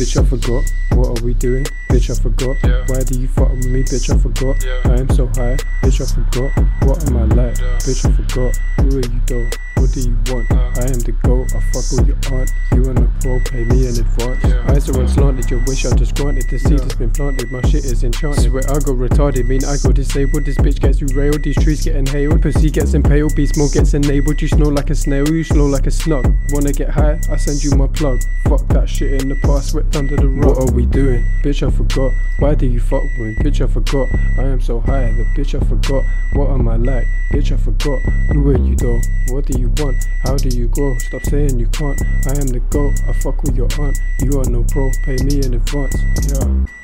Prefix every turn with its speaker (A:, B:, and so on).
A: Bitch, I forgot. What are we doing? Bitch, I forgot.
B: Yeah.
A: Why do you fuck with me? Bitch, I forgot.
B: Yeah.
A: I am so high. Bitch, I forgot. What am I like?
B: Yeah.
A: Bitch, I forgot. Who are you though? What do you want?
B: Uh.
A: I am the goat. I fuck with your aunt. You and the pro pay me in advance.
B: Yeah.
A: Eyes are unslanted. Your wish I just granted. The seed has been planted. My shit is enchanted. Swear I go retarded. Mean I go disabled. This bitch gets railed. These trees get inhaled. Pussy gets impaled. Beast mode gets enabled. You snore like a snail. You slow like a snug. Wanna get high? I send you my plug. Fuck that shit in the past. Swept under the rug. What are we doing? Bitch, I forgot. Why do you fuck with me? Bitch, I forgot. I am so high. The bitch, I forgot. What am I like? Bitch, I forgot. Who are you though? What do you want? How do you grow? Stop saying you can't. I am the goat. I fuck with your aunt. You are no pro. Pay me in advance. Yeah.